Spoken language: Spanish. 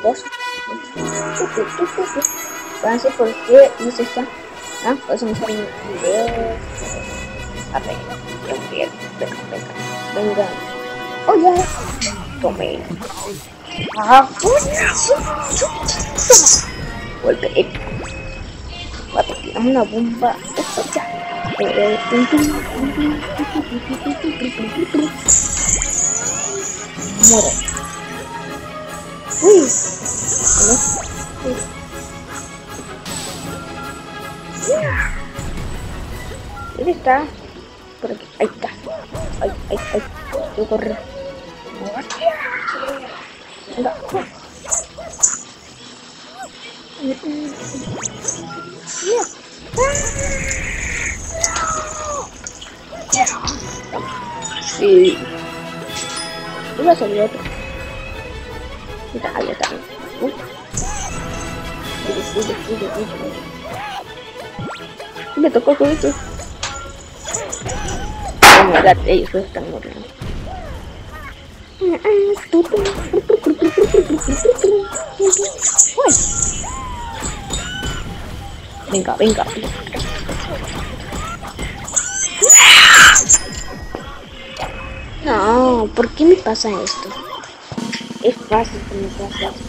dos. Entonces, ¿por qué hice esta? Ah, pues un video. A ver, venga, venga, venga. Oh, ya. Tome. Ah, Golpe épico. Va a tirar una bomba. Esto ya. Muere. Uy. Uy. ¿Dónde está? Por aquí. Ahí está. Ay, ay, ay. Yo correr. Sí. Salir otro. Sigue, sigue. Me tocó con esto. Oh ellos dos están. Venga, venga. No, ¿por qué me pasa esto? Ich weiß es nicht, was das ist.